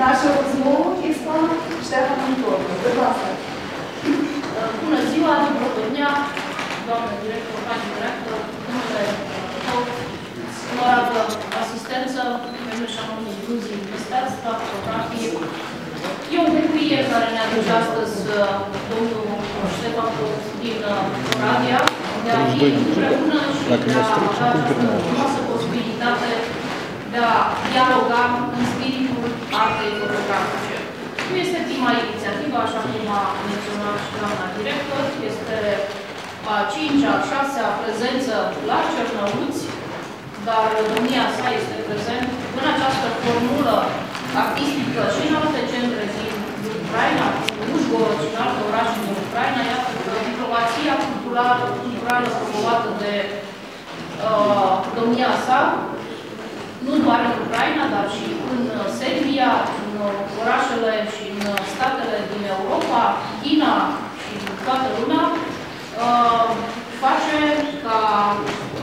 Naszą rozmową jest pan Stefan Antoni. Zapraszam. Uh, bună ziua, dobrego dnia, doamnă director, pani director, domnule onorată uh, asistență, numește am incluzie ministerstva, fotografie. E un bucurie care ne aduce astăzi uh, domnul Ștefan din Oradea, de a fi împreună și de a avea această frumoasă posibilitate de a în spirit artei fotografice. Nu este prima inițiativă, așa cum a menționat și doamna director, este a cincea, a șasea prezență la Cernăuți, dar domnia sa este prezent în această formulă artistică și în alte centre din Ucraina, în Ușgorod și în alte orașe din Ucraina, iată că diplomația culturală, culturală promovată de uh, domnia sa, nu doar în Ucraina, dar și în Serbia, în orașele și în statele din Europa, China și în toată lumea, uh, face ca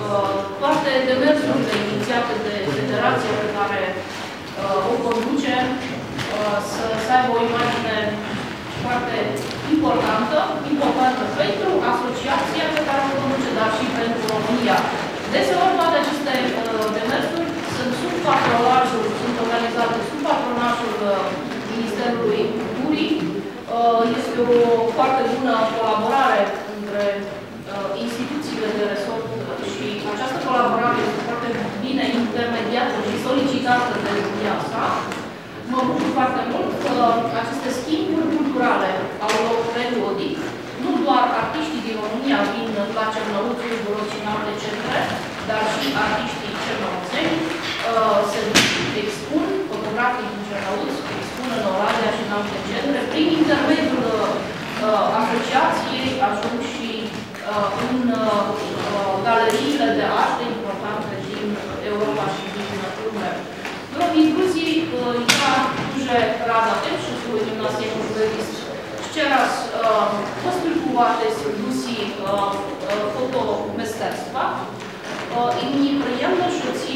uh, toate demersurile inițiate de federația pe care uh, o conduce să, să aibă o imagine foarte importantă, importantă pentru asociația pe care o conduce, dar și pentru România. Deseori toate aceste demersuri sunt sub patronajul, sunt organizate sub patronajul Ministerului Culturii. Este o foarte bună colaborare între instituțiile de resort și această colaborare este foarte bine intermediată și solicitată de viața. Mă bucur foarte mult că aceste schimburi culturale au loc periodic. Nu doar artiștii din România vin la Cernăuți, Ușgorod și în alte centre, dar și artiștii cernăuțeni se expun, fotografii din Cernăuți, expun în Oradea și în alte centre. Prin intermediul E, asociației ajung e, și e, în galeriile de artă importante din Europa și din lume. W drogi Gruzji ja duże rada też przysłuje gimnazjemu wywiz. Jeszcze raz postulkowate z dyskusji fotomysterstwa i mnie przyjemno, że ci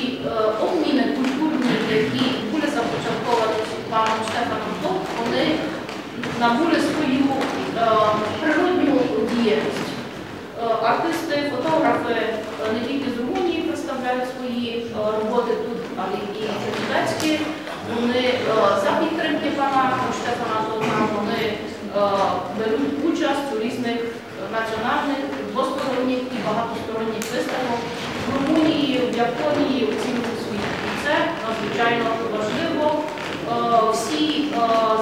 odmiany kulturne, jakie były zapoczątkowane przez pana Stefana Koch, one na bóle swoich природню діяльність. Артисти, фотографи не тільки з Румунії представляють свої роботи тут, але і чернівецькі. Вони за підтримки пана Штефана Толка, вони беруть участь у різних національних, двосторонніх і багатосторонніх виставок. В Румунії, в Японії оцінюють свої. І це надзвичайно важливо. Всі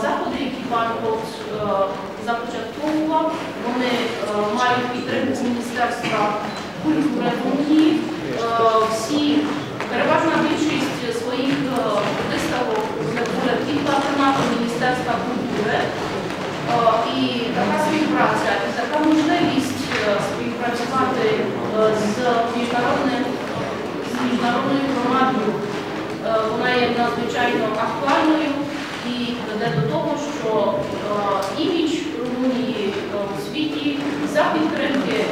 заходи, які пан Кокс вони мають підтримку Міністерства культури Румунії. Всі, переважна більшість своїх виставок були під патронатом Міністерства культури. І така співпраця, і така можливість співпрацювати з міжнародною громадою, вона є надзвичайно актуальною і веде до того, що імідж Румунії у світі за підтримки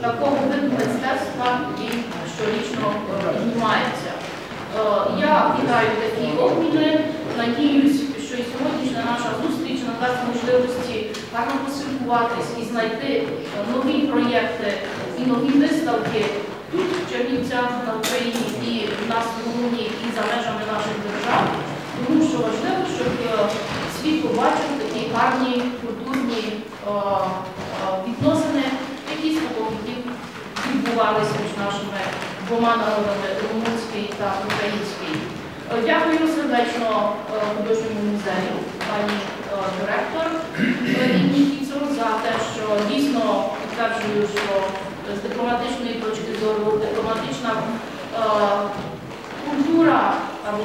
такого виду мистецтва він щорічно піднімається. Я вітаю такі обміни, надіюсь, що і сьогоднішня наша зустріч надасть можливості гарно поспілкуватись і знайти нові проєкти і нові виставки тут, в Чернівцях, на Україні, і в нас в Румунії, і за межами наших держав, тому що важливо, щоб світ побачив такі гарні культурні відносини, які з відбувалися між нашими двома народами румунський та український. Дякую сердечно художньому музею, пані директор Інні Кіцу за те, що дійсно підтверджую, що з дипломатичної точки зору дипломатична культура або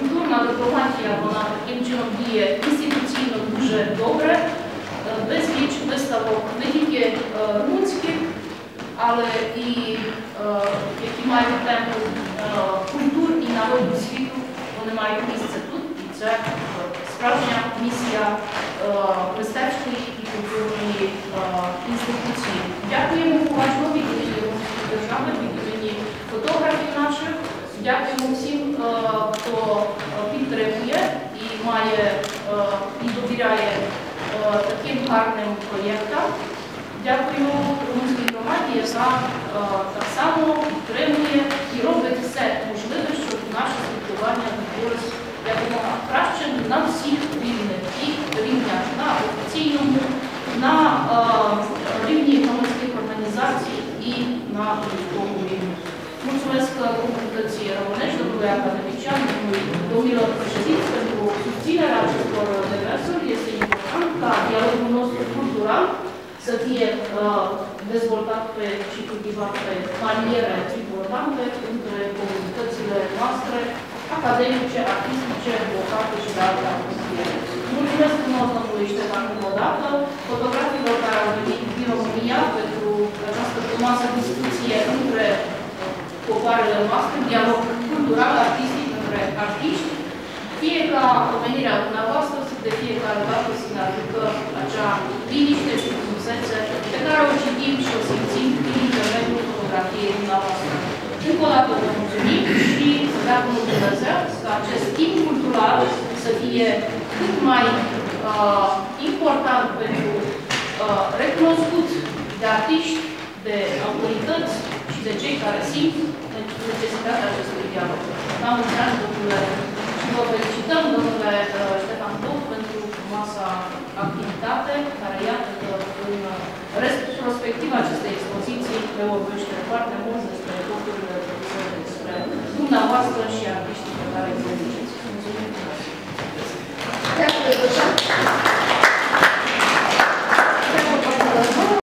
культурна дипломатія, вона таким чином діє інституційно дуже добре. Безліч виставок не тільки румунських, але і які мають тему культур і народів світу, вони мають місце тут, і це справжня місія мистецької і культурної інституції. Дякуємо уважно від держави, від імені фотографів наших. Дякуємо всім, хто підтримує і зберігає е, таким гарним румунській громаді, яка е, так само підтримує і робить все можливе, щоб наше спілкування відбулося якомога краще на всіх рівнях, і рівня на офіційному, на е, рівні громадських організацій і на військовому рівні. Mulțumesc comunității românești, domnului academician, domnului domnilor președinți pentru susținerea acestor să fie uh, dezvoltat pe, și cultivat pe maniere importante între comunitățile noastre, academice, artistice, vocate și de alte atmosfere. Mulțumesc frumos domnului Ștefan încă o dată, fotografilor care au venit din România pentru această frumoasă discuție între popoarele noastre, dialog cultural, artistic între artiști, fie ca omenirea dumneavoastră de fiecare dată să ne aducă acea liniște și frumusețe pe care o citim și o simțim prin intermediul fotografiei dumneavoastră. Încă o dată vă mulțumim și să dea Bunul Dumnezeu ca acest timp cultural să fie cât mai uh, important pentru uh, recunoscut de artiști, de autorități și de cei care simt necesitatea acestui dialog. La mulți ani, domnule, și Vă felicităm, domnule uh, Ștefan Boc, pentru frumoasa activitate, care iată că în retrospectiva acestei expoziții ne vorbește foarte mult despre lucrurile produse, despre dumneavoastră și artiștii pe care îi produceți. Mulțumim! Gracias.